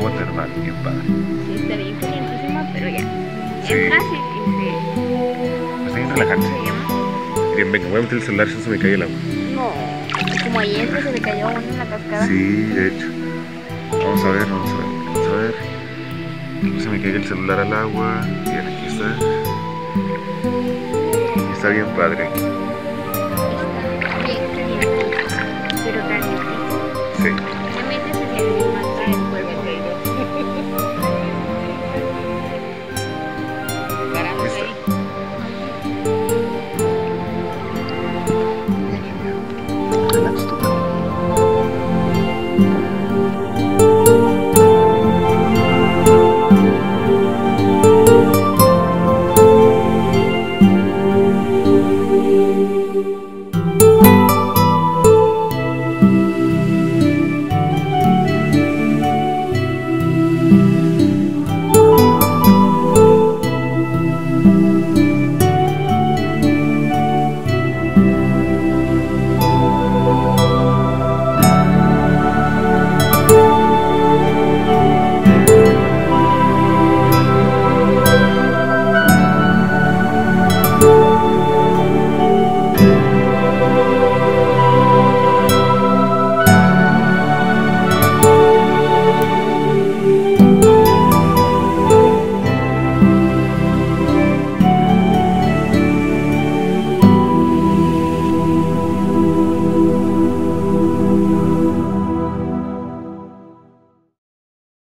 bueno, hermano, bien padre. Sí, está bien calientísimo, pero ya. Sí. Es fácil que se. Pues bien relajante. ¿Cómo se llama? Bien, venga, voy a meter el celular si se me cae el agua. No, como ayer que se le cayó uno en la cascada. Sí, de hecho. Vamos a ver, vamos a ver, vamos a ver. No se me caiga el celular al agua. Bien, aquí está. Está bien padre aquí. Está bien calientito, pero calientito. Sí.